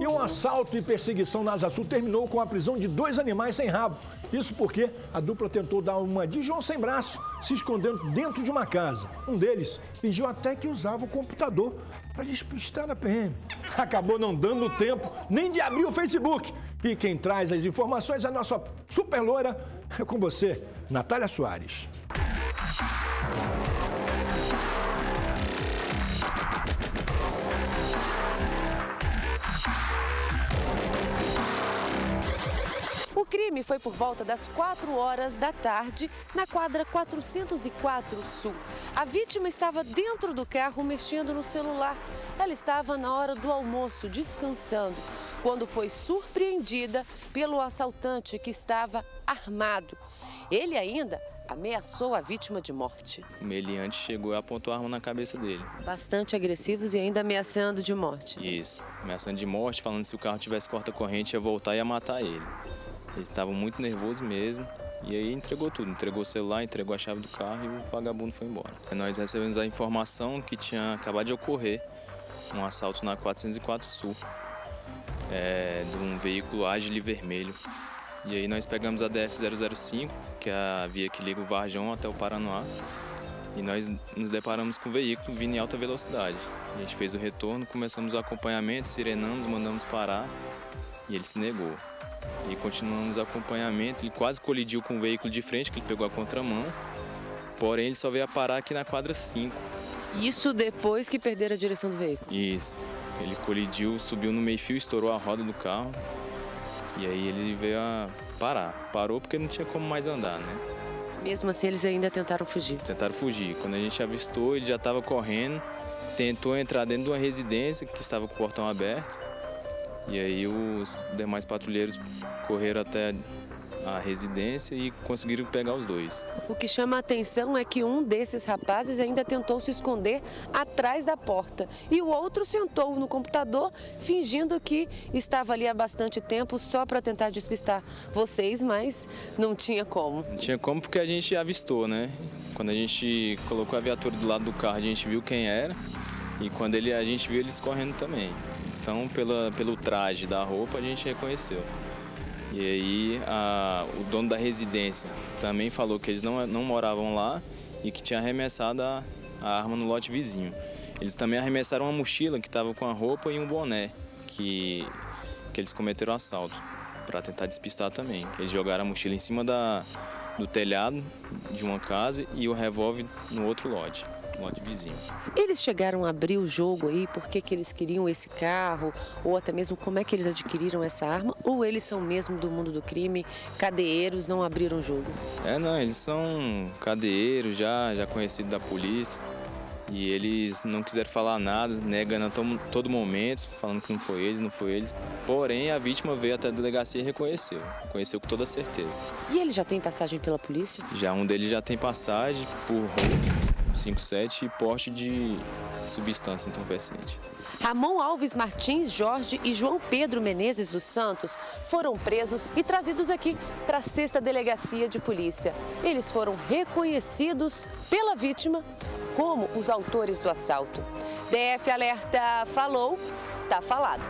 E um assalto e perseguição na Asa Sul terminou com a prisão de dois animais sem rabo. Isso porque a dupla tentou dar uma de João sem braço, se escondendo dentro de uma casa. Um deles fingiu até que usava o computador para despistar a PM. Acabou não dando tempo nem de abrir o Facebook. E quem traz as informações é a nossa super loira. É com você, Natália Soares. Crime foi por volta das 4 horas da tarde na quadra 404 Sul. A vítima estava dentro do carro mexendo no celular. Ela estava na hora do almoço, descansando, quando foi surpreendida pelo assaltante que estava armado. Ele ainda ameaçou a vítima de morte. O meliante chegou e apontou a arma na cabeça dele. Bastante agressivos e ainda ameaçando de morte. Isso, ameaçando de morte, falando que se o carro tivesse corta-corrente ia voltar e ia matar ele. Eles estavam muito nervosos mesmo. E aí entregou tudo, entregou o celular, entregou a chave do carro e o vagabundo foi embora. Nós recebemos a informação que tinha acabado de ocorrer um assalto na 404 Sul, é, de um veículo Agile vermelho. E aí nós pegamos a DF-005, que é a via que liga o Varjão até o Paranoá, e nós nos deparamos com o veículo vindo em alta velocidade. A gente fez o retorno, começamos o acompanhamento, sirenamos, mandamos parar, e ele se negou. E continuamos o acompanhamento, ele quase colidiu com o veículo de frente, que ele pegou a contramão, porém ele só veio a parar aqui na quadra 5. Isso depois que perderam a direção do veículo? Isso. Ele colidiu, subiu no meio-fio, estourou a roda do carro. E aí ele veio a parar. Parou porque não tinha como mais andar, né? Mesmo assim, eles ainda tentaram fugir? Eles tentaram fugir. Quando a gente avistou, ele já estava correndo, tentou entrar dentro de uma residência que estava com o portão aberto. E aí os demais patrulheiros correram até a residência e conseguiram pegar os dois. O que chama a atenção é que um desses rapazes ainda tentou se esconder atrás da porta e o outro sentou no computador fingindo que estava ali há bastante tempo só para tentar despistar vocês, mas não tinha como. Não tinha como porque a gente avistou, né? Quando a gente colocou a viatura do lado do carro, a gente viu quem era e quando ele, a gente viu eles correndo também. Então, pela, pelo traje da roupa, a gente reconheceu. E aí a, o dono da residência também falou que eles não, não moravam lá e que tinha arremessado a, a arma no lote vizinho. Eles também arremessaram uma mochila que estava com a roupa e um boné que, que eles cometeram assalto para tentar despistar também. Eles jogaram a mochila em cima da, do telhado de uma casa e o revólver no outro lote lote vizinho. Eles chegaram a abrir o jogo aí, por que, que eles queriam esse carro, ou até mesmo como é que eles adquiriram essa arma, ou eles são mesmo do mundo do crime, cadeeiros, não abriram o jogo? É, não, eles são cadeeiros, já, já conhecidos da polícia. E eles não quiseram falar nada, negando a todo momento, falando que não foi eles, não foi eles. Porém, a vítima veio até a delegacia e reconheceu. Reconheceu com toda certeza. E ele já tem passagem pela polícia? Já, um deles já tem passagem por roubo 57 e porte de substância entorpecente. Ramon Alves Martins Jorge e João Pedro Menezes dos Santos foram presos e trazidos aqui para a sexta delegacia de polícia. Eles foram reconhecidos pela vítima como os autores do assalto. DF Alerta falou, tá falado.